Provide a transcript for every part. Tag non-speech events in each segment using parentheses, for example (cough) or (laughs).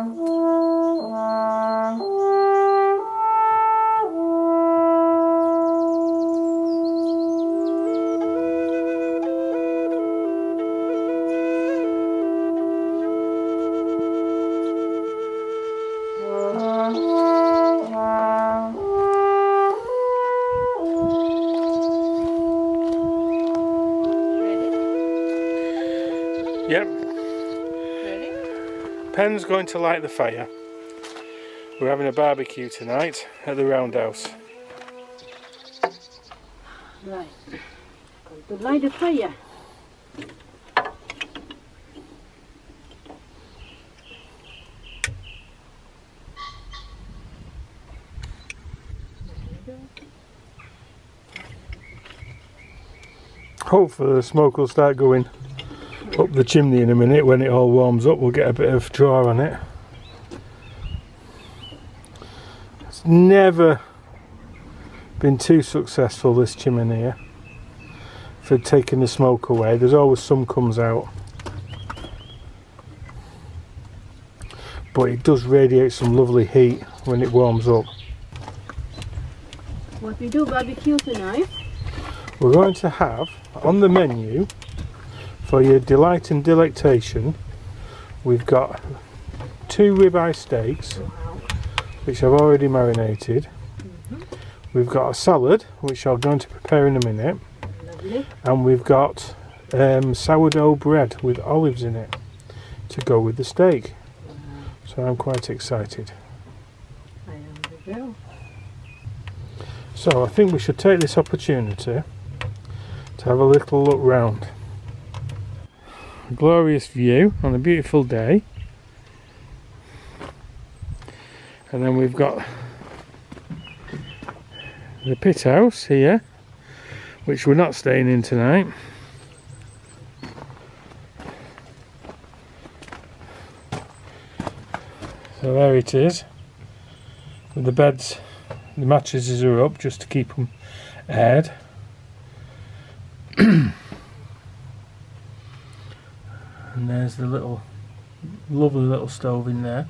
Yep, Pen's going to light the fire. We're having a barbecue tonight at the Roundhouse. Right. Going to light the fire. Hopefully the smoke will start going up the chimney in a minute when it all warms up. We'll get a bit of draw on it. It's never been too successful this chimney here for taking the smoke away. There's always some comes out. But it does radiate some lovely heat when it warms up. What we do barbecue tonight? We're going to have on the menu for your delight and delectation, we've got two ribeye steaks, which I've already marinated. We've got a salad, which I'm going to prepare in a minute, Lovely. and we've got um, sourdough bread with olives in it to go with the steak. So I'm quite excited. I am the girl. So I think we should take this opportunity to have a little look round. A glorious view on a beautiful day. And then we've got the pit house here, which we're not staying in tonight. So there it is, with the beds the mattresses are up just to keep them aired. (clears throat) and there's the little, lovely little stove in there.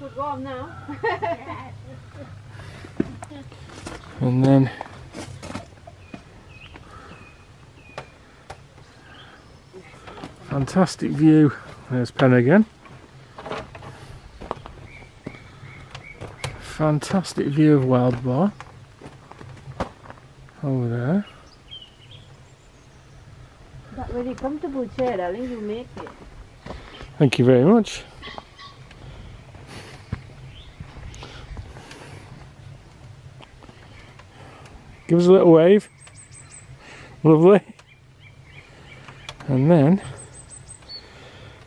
Good warm now. (laughs) And then fantastic view. There's Pen again. Fantastic view of Wild Boar over there. That really comfortable chair, darling. You make it. Thank you very much. Give us a little wave. Lovely. And then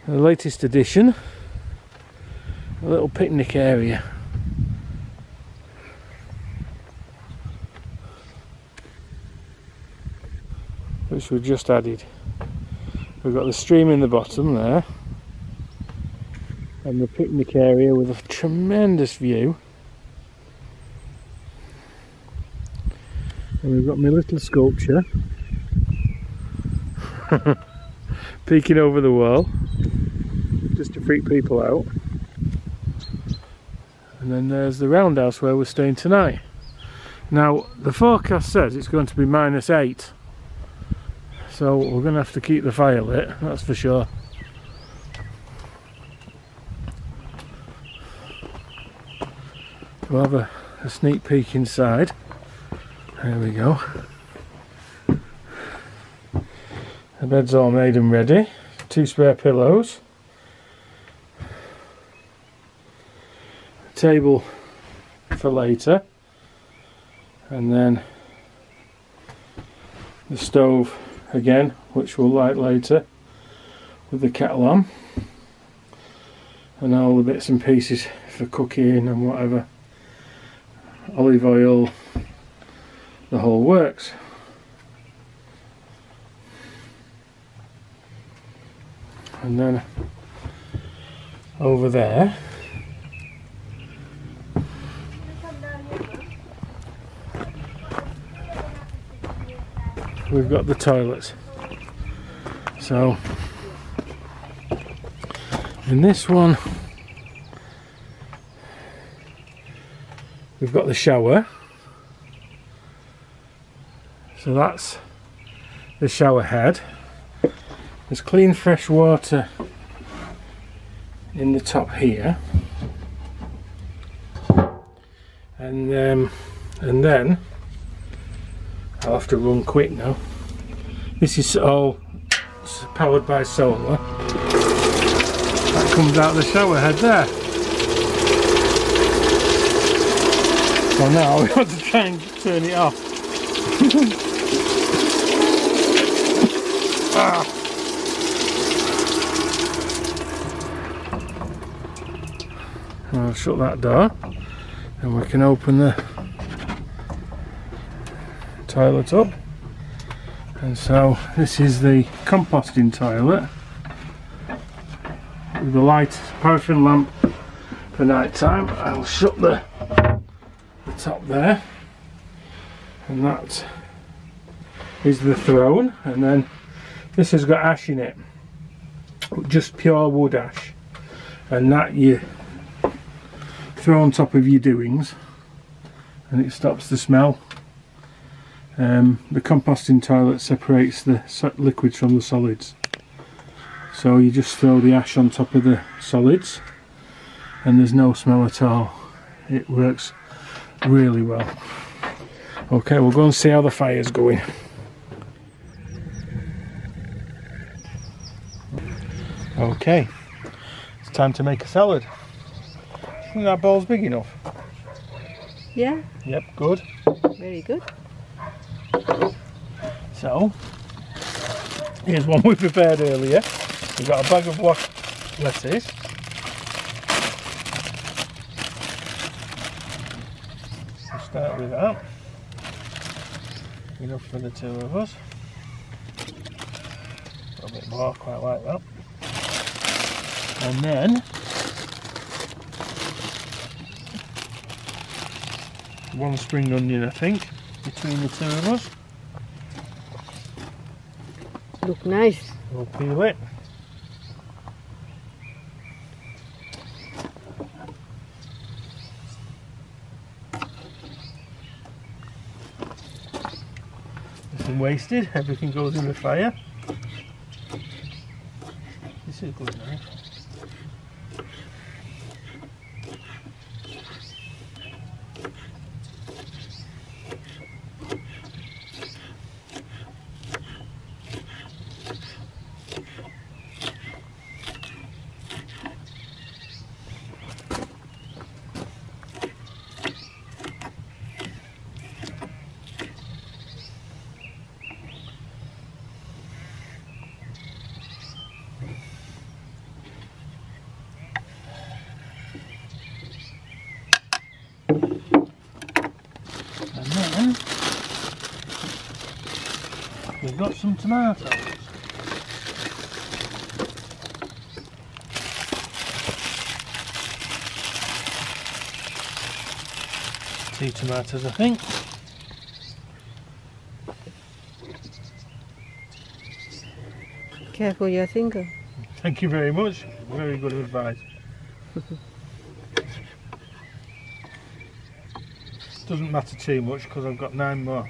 the latest addition, a little picnic area. Which we've just added. We've got the stream in the bottom there and the picnic area with a tremendous view. And we've got my little sculpture (laughs) peeking over the wall just to freak people out. And then there's the roundhouse where we're staying tonight. Now, the forecast says it's going to be minus eight. So we're going to have to keep the fire lit, that's for sure. We'll have a, a sneak peek inside. There we go. The bed's all made and ready. Two spare pillows. Table for later. And then the stove again, which we'll light later with the kettle on. And all the bits and pieces for cooking and whatever olive oil, the whole works. And then over there, we've got the toilets. So, in this one, we've got the shower. So that's the shower head. There's clean fresh water in the top here. And um, and then I'll have to run quick now. This is all powered by solar. That comes out the shower head there. So now (laughs) we have got to try and turn it off. (laughs) ah. I'll shut that door and we can open the toilet up. And so this is the composting toilet with the light paraffin lamp for night time. I'll shut the, top there. And that is the throne. And then this has got ash in it. Just pure wood ash. And that you throw on top of your doings. And it stops the smell. Um, the composting toilet separates the liquids from the solids. So you just throw the ash on top of the solids. And there's no smell at all. It works really well okay we'll go and see how the fire's going okay it's time to make a salad think that bowl's big enough Yeah, yep good very good. So, here's one we prepared earlier. We've got a bag of washed lettuce. We'll with that. Enough for the two of us. A little bit more, quite like that. And then, one spring onion, I think, between the two of us. Look nice. We'll peel it. Wasted, everything goes in the fire. This is good knife. And then we've got some tomatoes. Two tomatoes, I think. Careful your finger. Thank you very much. Very good advice. (laughs) Doesn't matter too much because I've got nine more.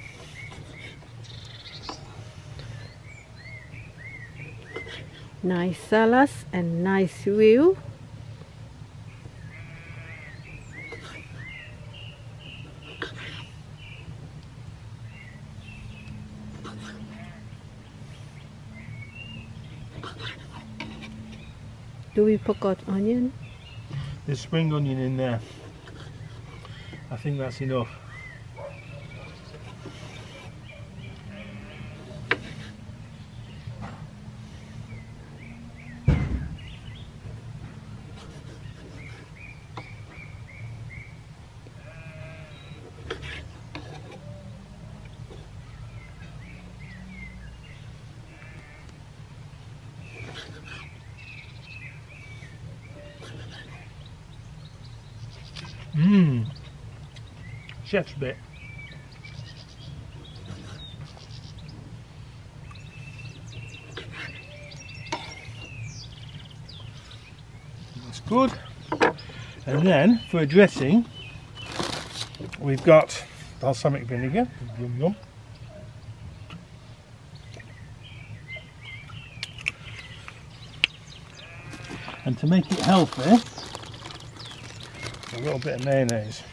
Nice salads and nice view. Do we put forgot onion? There's spring onion in there. I think that's enough. Mmm. Chef's bit. That's good. And then for a dressing, we've got balsamic vinegar. Yum yum. And to make it healthy, a little bit of mayonnaise.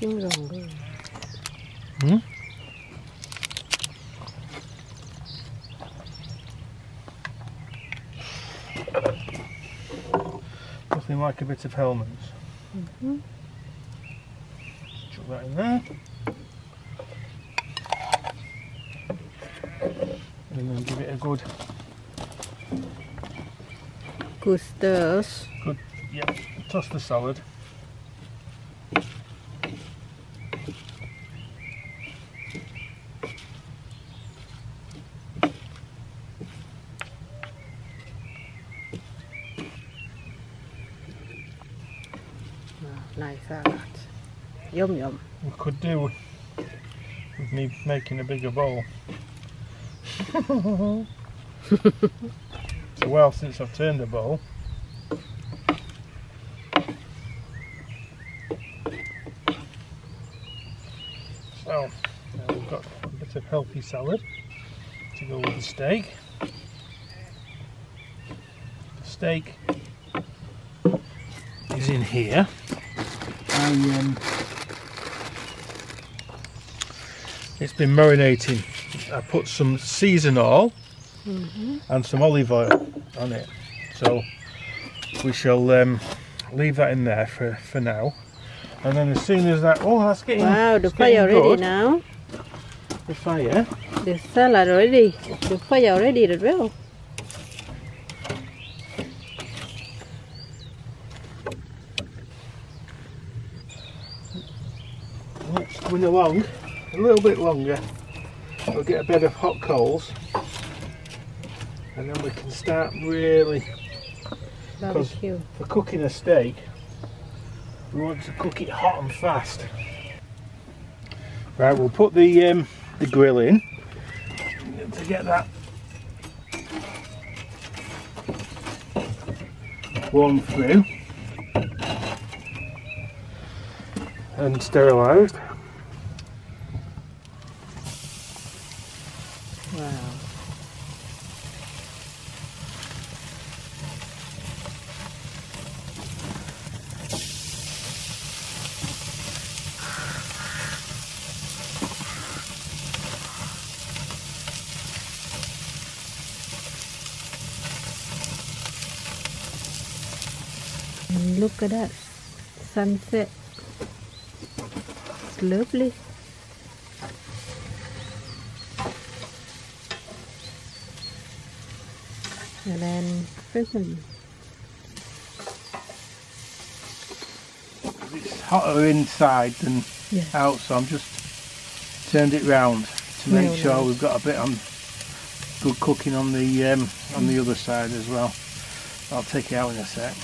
Xiên rồng rồi. Hmm? Nothing like a bit of Hellmann's. Mhm. Chuck that in there. And then give it a good, Good stirs. Yep, toss the salad. Ah, nice salad. Yum yum. We could do with me making a bigger bowl. (laughs) it's a while since I've turned a bowl. So now we've got a bit of healthy salad to go with the steak. The steak is in here. I um, it's been marinating. I put some season oil and some olive oil on it. So we shall um, leave that in there for, for now. And then as soon as that, oh, that's getting, Wow, the fire ready good. now. The fire. The salad ready. The fire ready as well. It's coming along a little bit longer. We'll get a bed of hot coals, and then we can start really Barbecue. for cooking a steak. We want to cook it hot and fast. Right, we'll put the um, the grill in to get that warm through and sterilised. Wow. And look at that sunset. It's lovely. And then prison. It's hotter inside than Yeah. out, so I'm just turned it round to make sure we've got a bit on good cooking on the um, on the other side as well. I'll take it out in a sec.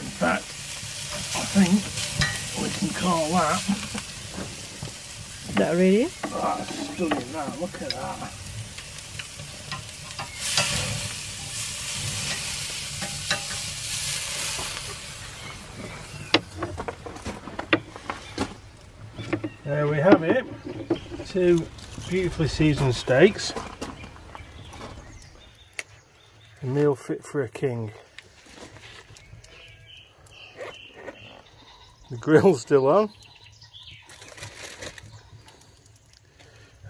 In fact, I think we can Is that ready? Oh, stunning that, look at that. There we have it. Two beautifully seasoned steaks. A meal fit for a king. The grill's still on.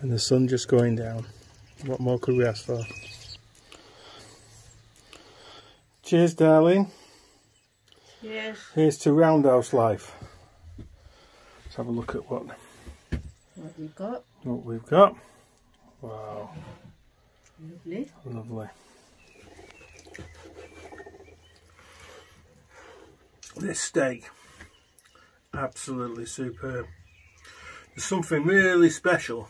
And the sun just going down. What more could we ask for? Cheers, darling. Yes. Here's to Roundhouse Life. Let's have a look at what, What we got? what we've got. Wow, Lovely. lovely. This steak, absolutely superb. There's something really special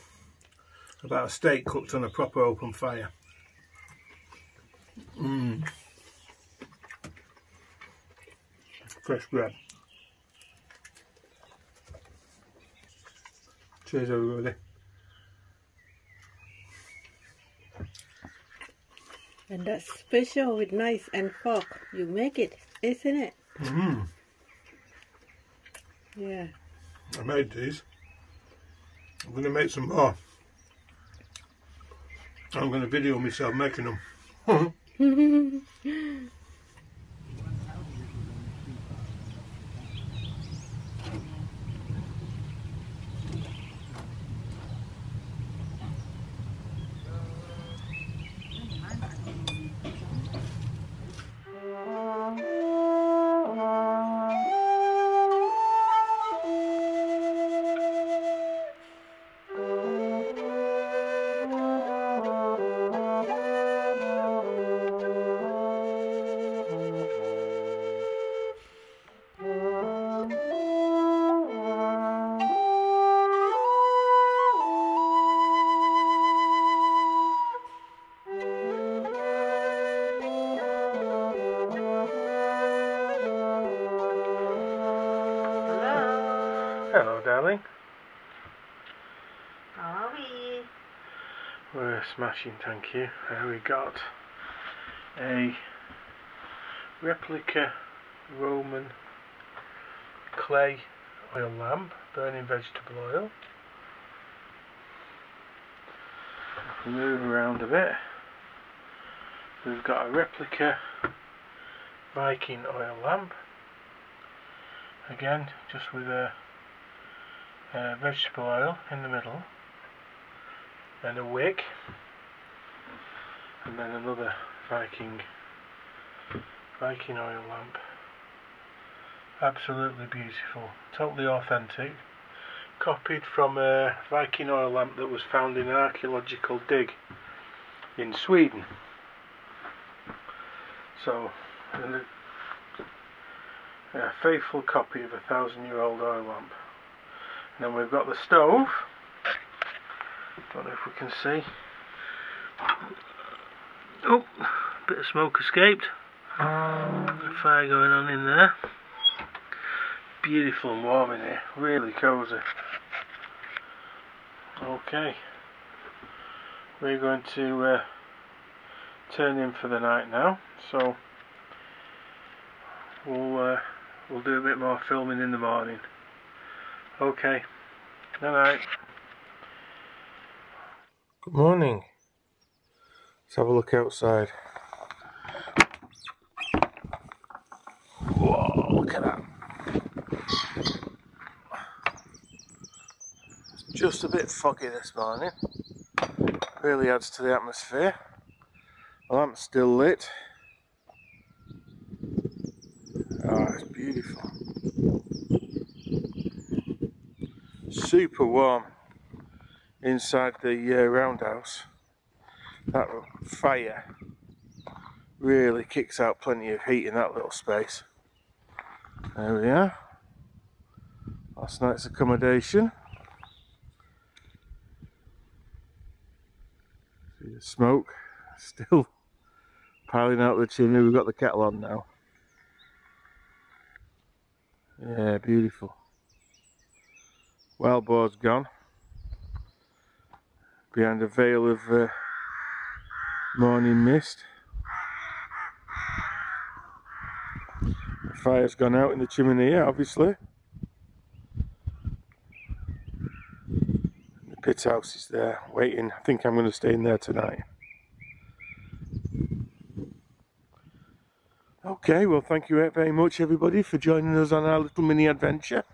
about a steak cooked on a proper open fire. Mmm. Fresh bread. Cheers everybody. And that's special with knife and fork. You make it, isn't it? Mmm. Yeah. I made these. I'm going to make some more. I'm going to video myself making them. (laughs) smashing, thank you. Uh, we got a replica Roman clay oil lamp, burning vegetable oil. Move around a bit, we've got a replica Viking oil lamp. Again, just with a, a vegetable oil in the middle and a wick, and then another Viking Viking oil lamp. Absolutely beautiful, totally authentic. Copied from a Viking oil lamp that was found in an archaeological dig in Sweden. So, a a faithful copy of a thousand year old oil lamp. And then we've got the stove. Don't know if we can see. Oh, bit of smoke escaped. Fire going on in there. Beautiful and warm in here. Really cosy. Okay. We're going to uh, turn in for the night now. So we'll uh, we'll do a bit more filming in the morning. Okay. Good night. Good morning. Let's have a look outside. Whoa, look at that. It's just a bit foggy this morning. Really adds to the atmosphere. The lamp's still lit. Oh, it's beautiful. Super warm inside the uh, roundhouse. That fire really kicks out plenty of heat in that little space. There we are. Last night's accommodation. See the smoke (laughs) still piling out the chimney. We've got the kettle on now. Yeah, beautiful. Wild Boar's gone. Behind a veil of uh, morning mist. The fire's gone out in the chimney, here, obviously. The pit house is there, waiting. I think I'm going to stay in there tonight. Okay, well, thank you very much, everybody, for joining us on our little mini adventure.